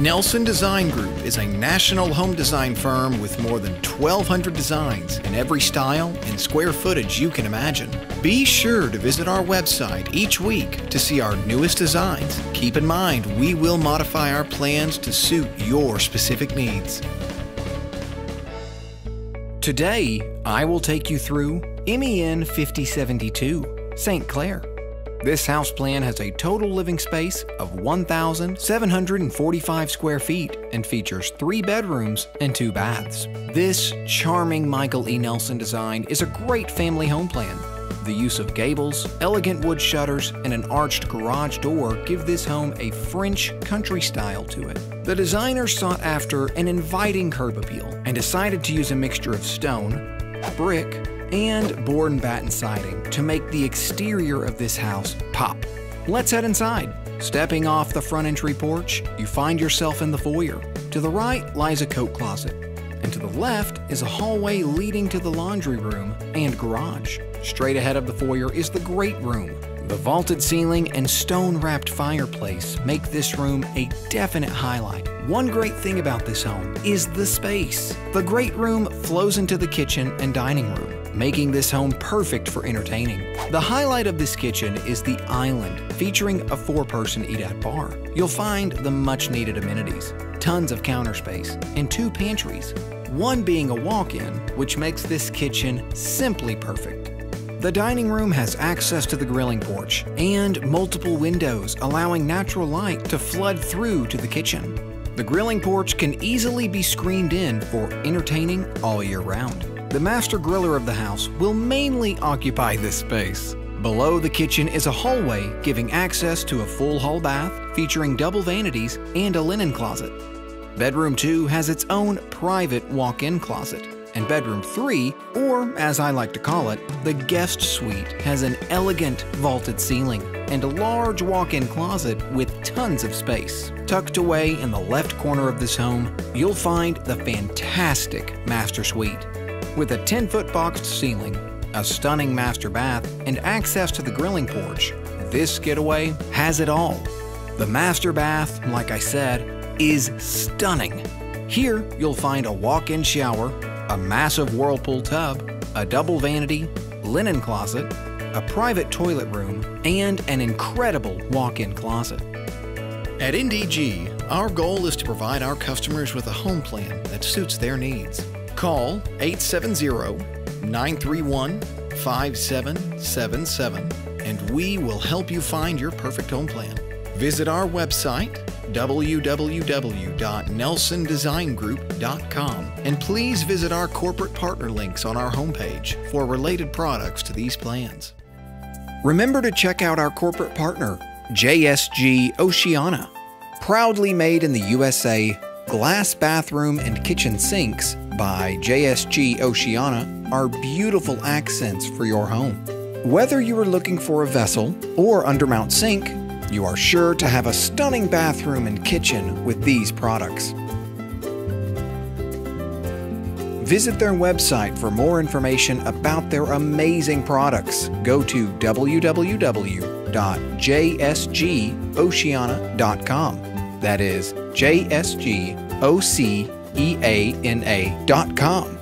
Nelson Design Group is a national home design firm with more than 1,200 designs in every style and square footage you can imagine. Be sure to visit our website each week to see our newest designs. Keep in mind, we will modify our plans to suit your specific needs. Today, I will take you through MEN 5072, St. Clair. This house plan has a total living space of 1,745 square feet and features three bedrooms and two baths. This charming Michael E. Nelson design is a great family home plan. The use of gables, elegant wood shutters, and an arched garage door give this home a French country style to it. The designer sought after an inviting curb appeal and decided to use a mixture of stone, brick, and board and batten siding to make the exterior of this house pop. Let's head inside. Stepping off the front entry porch, you find yourself in the foyer. To the right lies a coat closet, and to the left is a hallway leading to the laundry room and garage. Straight ahead of the foyer is the great room. The vaulted ceiling and stone wrapped fireplace make this room a definite highlight. One great thing about this home is the space. The great room flows into the kitchen and dining room making this home perfect for entertaining. The highlight of this kitchen is the island, featuring a four-person eat-out bar. You'll find the much-needed amenities, tons of counter space, and two pantries, one being a walk-in, which makes this kitchen simply perfect. The dining room has access to the grilling porch and multiple windows allowing natural light to flood through to the kitchen. The grilling porch can easily be screened in for entertaining all year round. The master griller of the house will mainly occupy this space. Below the kitchen is a hallway giving access to a full hall bath featuring double vanities and a linen closet. Bedroom 2 has its own private walk-in closet, and bedroom 3, or as I like to call it, the guest suite, has an elegant vaulted ceiling and a large walk-in closet with tons of space. Tucked away in the left corner of this home, you'll find the fantastic master suite with a 10 foot boxed ceiling, a stunning master bath, and access to the grilling porch, this getaway has it all. The master bath, like I said, is stunning. Here, you'll find a walk in shower, a massive whirlpool tub, a double vanity, linen closet, a private toilet room, and an incredible walk in closet. At NDG, our goal is to provide our customers with a home plan that suits their needs. Call 870 931 5777 and we will help you find your perfect home plan. Visit our website www.nelsondesigngroup.com and please visit our corporate partner links on our homepage for related products to these plans. Remember to check out our corporate partner, JSG Oceana. Proudly made in the USA, glass bathroom and kitchen sinks by JSG Oceana are beautiful accents for your home. Whether you are looking for a vessel or undermount sink, you are sure to have a stunning bathroom and kitchen with these products. Visit their website for more information about their amazing products. Go to www.jsgoceana.com. That is J S G O C E A N A.com.